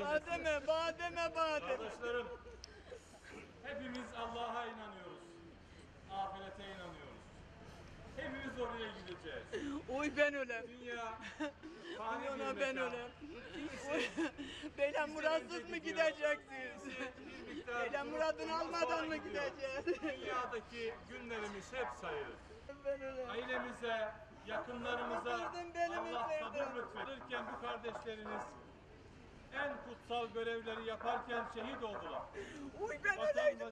Bademe, bademe, bademe. Kardeşlerim, hepimiz Allah'a inanıyoruz. Ahirete inanıyoruz. Hepimiz oraya gideceğiz. Uy ben ölem. Dünya fani bir Ona ben mekan. ölem. Uy, Beyler muradsız mı gideceksiniz? Bir miktar Beyler muradını almadan mı gideceğiz? Dünyadaki günlerimiz hep sayılı. Ben ölem. Ailemize, yakınlarımıza Allah sabır lütfederken bu kardeşleriniz en kutsal görevleri yaparken şehit oldular. Uy ben Vatan öleydim.